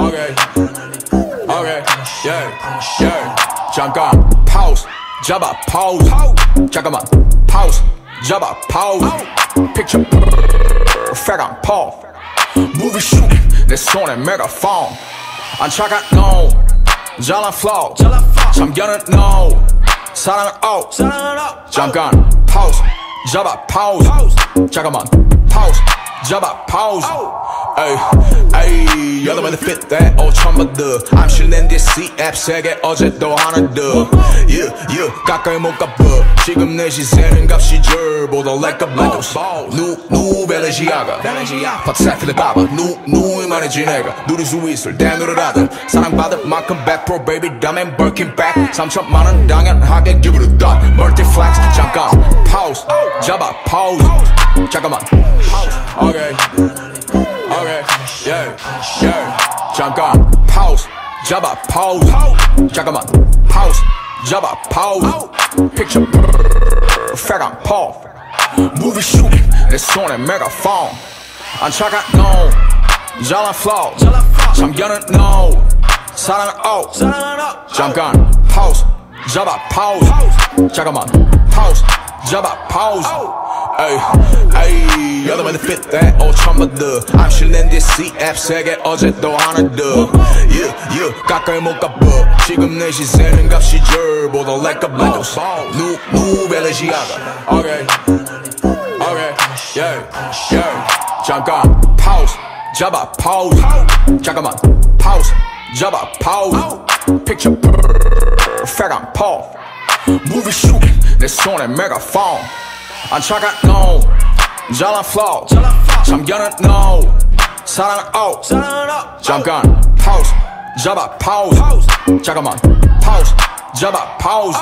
Okay. Okay. Yeah. Yeah. 잠깐. Pause. 잡아. Pause. 잠깐만. Pause. 잡아. Pause. Picture. Perfect on Paul. Movie shoot. 내 손에 메가폰. 안 차가 no. 잘난 flow. 참견은 no. 사랑은 O. 잠깐. Pause. 잡아. Pause. 잠깐만. Pause. 잡아. Pause. Ay, ay, 여러 번에 fit that 5천만 더 I'm shooting this CF 세계 어제도 하나 더 Yeah, yeah, 가까이 못 가봐 지금 내 시세는 값이 절보다 like a boss 누, 누, 벨레시아가 파트사필을 봐봐 누, 누이만해지 내가 누릴 수 있을 때 누르라든 사랑받을 만큼 back pro baby 다음엔 birkin back 3천만 원 당연하게 give it a dot multiflex 잠깐 pause 잡아 pause 잠깐만 okay Okay, yeah, yeah. 잠깐 pause, 잡아 pause. 잠깐만 pause, 잡아 pause. Picture perfect on Paul. Movie shoot, 내 손에 메가폰. 안 차가 no, 잘난 flow. 참견은 no, 사랑은 O. 잠깐 pause, 잡아 pause. 잠깐만 pause, 잡아 pause. Ay, ay, 여러 번에 fit that 5천만 더 I'm shooting this CF 세계 어제도 하나 더 Yeah, yeah, 가까이 못 가봐 지금 내 시세는 값이 절보다 like a boss 누, 누, 벨레시아가 Okay, okay, yeah, yeah 잠깐 pause 잡아 pause 잠깐만 pause 잡아 pause Picture perfect on Paul Movie shoot 내 손에 메가폰 안 차가 no 잘난 flow 참견은 no 사랑은 O 잠깐 pause 잡아 pause 잠깐만 pause 잡아 pause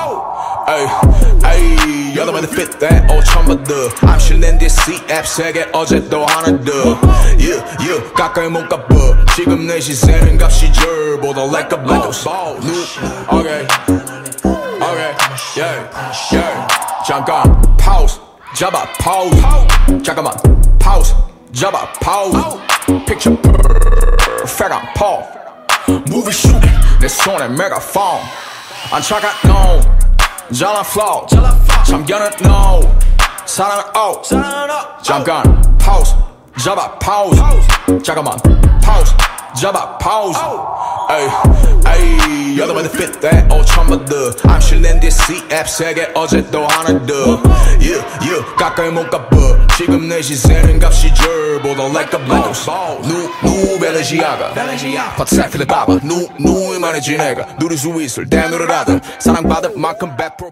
ay ay 여러 번에 fit that 5천만 더 I'm shooting this CF 세계 어제도 하나 더 Yeah yeah 가까이 못 가봐 지금 내 시세는 값이 절보다 like a boss 누 okay okay yeah yeah 잠깐 pause 잡아 pause 잠깐만 pause 잡아 pause picture perfect on Paul movie shoot 내 손에 메가폰 안 차가 no 잘난 flow 참견은 no 사랑은 O 잠깐 pause 잡아 pause 잠깐만 pause 잡아 pause ay ay 여러 번에 fit that 5천만 더 I'm shooting this CF 세계 어제도 하나 더 Yeah yeah 가까이 못 가봐 지금 내 시세는 값이 절보다 like a boss 누, 누 벨레시아가 파트사필을 봐봐 누, 누이만해지 내가 누릴 수 있을 때 누르라든 사랑받을 만큼 back pro